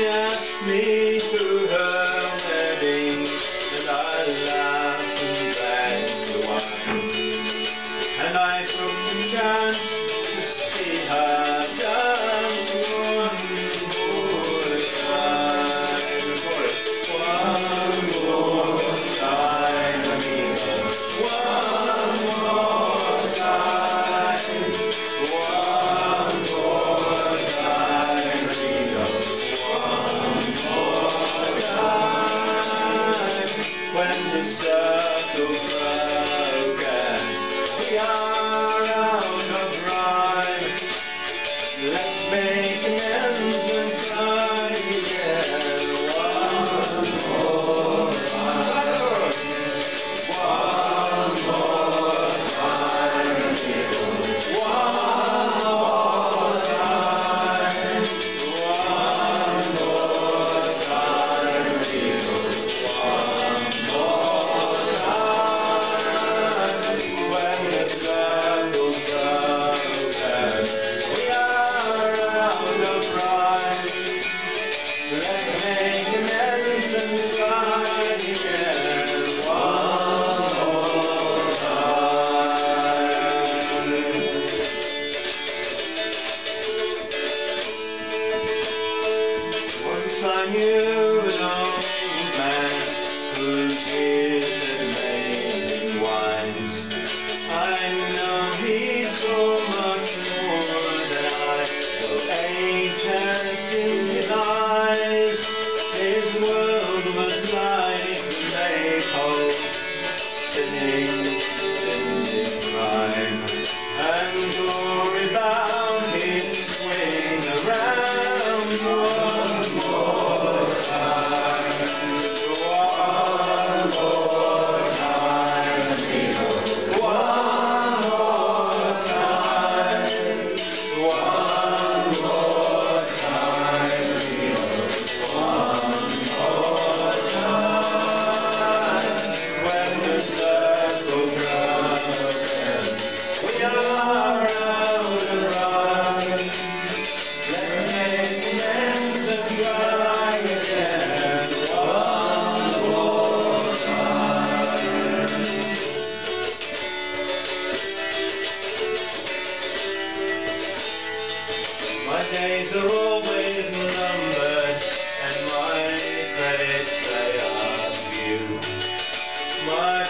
ask me. Thank you. days are always numbered, and my credits they are few. My